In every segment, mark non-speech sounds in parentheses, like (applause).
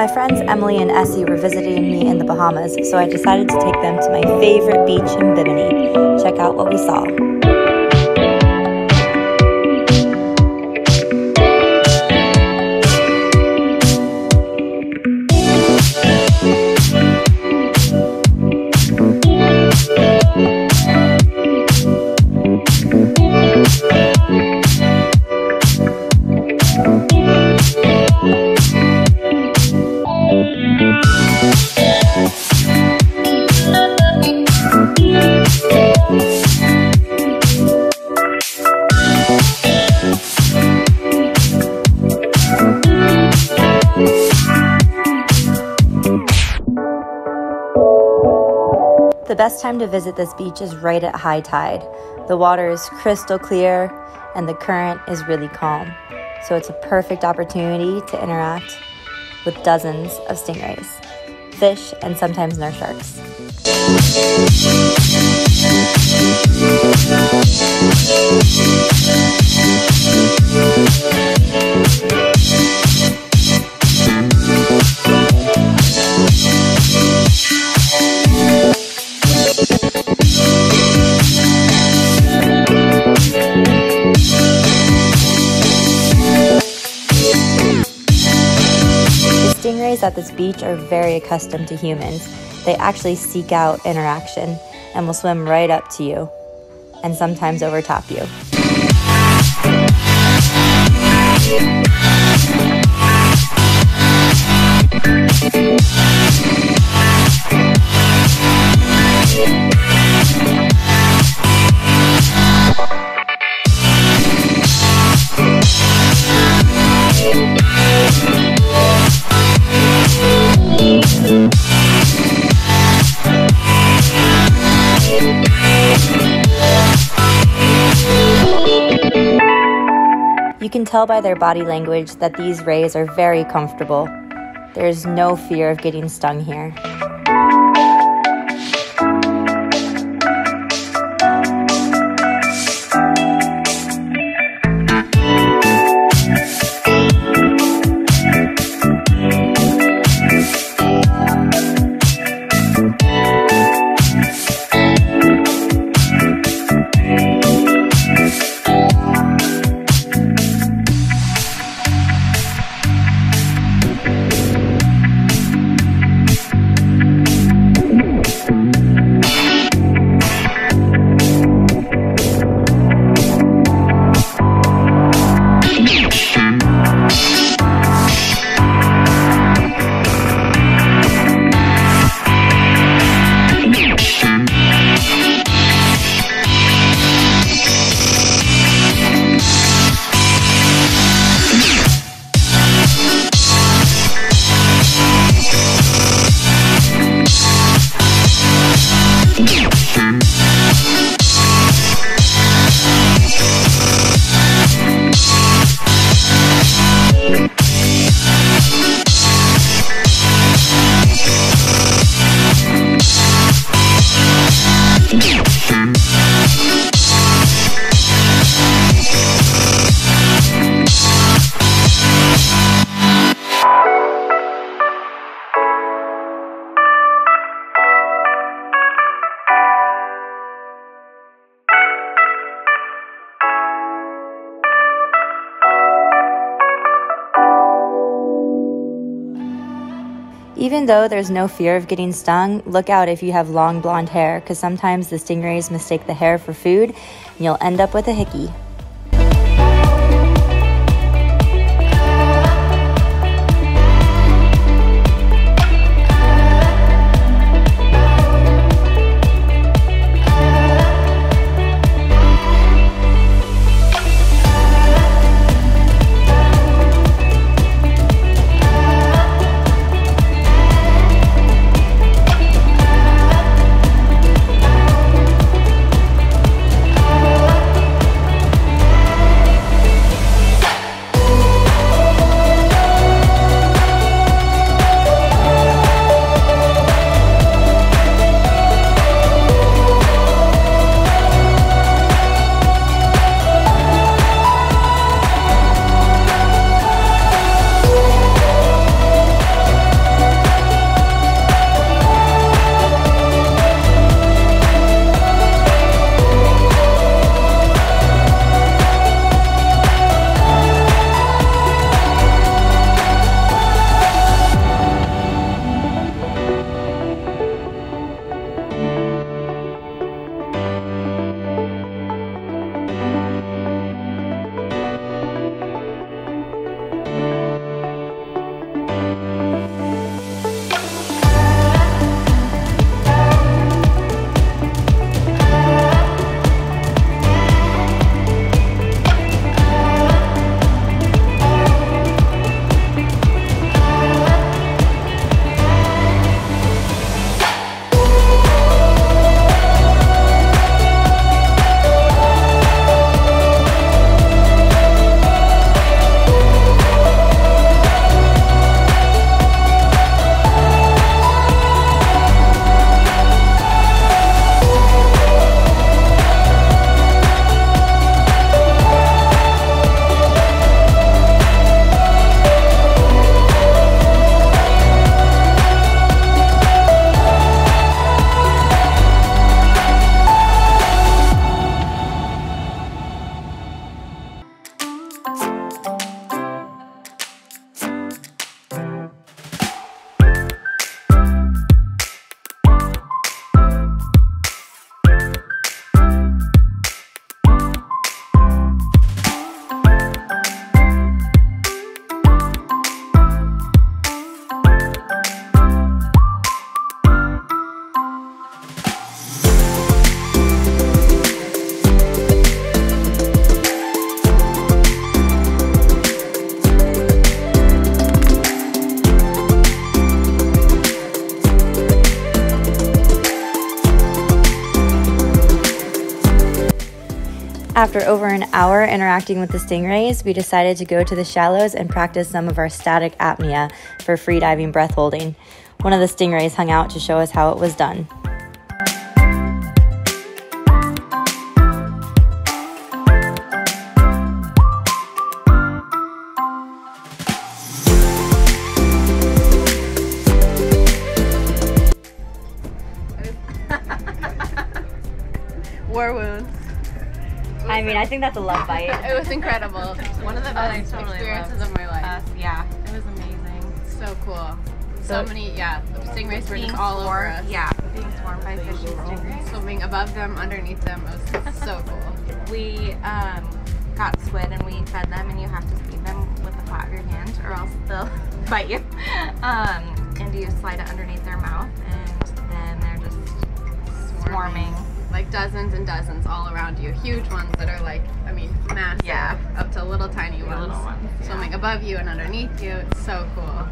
My friends Emily and Essie were visiting me in the Bahamas, so I decided to take them to my favorite beach in Bimini. Check out what we saw. Time to visit this beach is right at high tide. The water is crystal clear and the current is really calm. So it's a perfect opportunity to interact with dozens of stingrays, fish, and sometimes nurse sharks. Stingrays at this beach are very accustomed to humans. They actually seek out interaction and will swim right up to you and sometimes overtop you. Tell by their body language that these rays are very comfortable. There is no fear of getting stung here. Even though there's no fear of getting stung, look out if you have long blonde hair because sometimes the stingrays mistake the hair for food and you'll end up with a hickey. After over an hour interacting with the stingrays, we decided to go to the shallows and practice some of our static apnea for freediving breath holding. One of the stingrays hung out to show us how it was done. I mean, I think that's a love bite. (laughs) It was incredible. One of the best totally experiences loved of my life. us. Yeah, it was amazing. So cool. So- So, many, yeah. The stingrays were Being just all over us. Yeah, being swarmed by fish and stingrays. Swimming above them, underneath them. It was (laughs) so cool. We um, got squid and we fed them, and you have to feed them with the flat of your hand, or else they'll (laughs) bite you. Um, and you slide it underneath their mouth, and then they're just swarming. Like dozens and dozens all around you. Huge ones that are like, I mean, massive. Yeah. Up to little tiny ones. little ones, yeah. Swimming above you and underneath you. It's so cool.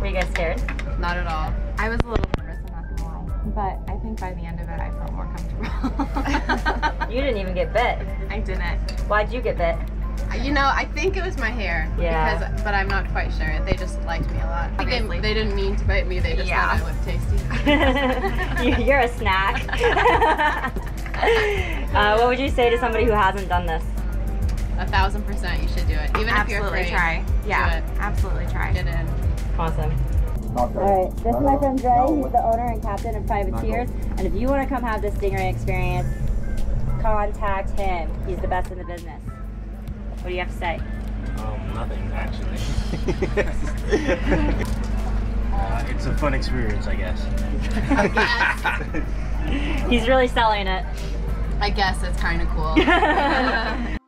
Were you guys scared? Not at all. I was a little nervous, I'm not gonna lie, but I think by the end of it, I felt more comfortable. (laughs) (laughs) You didn't even get bit. I didn't. Why'd you get bit? You know, I think it was my hair. Yeah. Because, but I'm not quite sure. They just liked me a lot. I think Obviously. they, they didn't mean to bite me. They just Yeah. thought I looked tasty. (laughs) You- You're a snack. (laughs) uh, what would you say to somebody who hasn't done this? a thousand percent, you should do it. Even if you're Absolutely afraid. try. Yeah, it. absolutely try. Get in. Awesome. All right, this is my friend Dre. He's the owner and captain of Privateers. And if you want to come have this Stingray experience, contact him. He's the best in the business. What do you have to say? Um, nothing actually. (laughs) uh, it's a fun experience, I guess. (laughs) He's really selling it. I guess it's kind of cool. (laughs)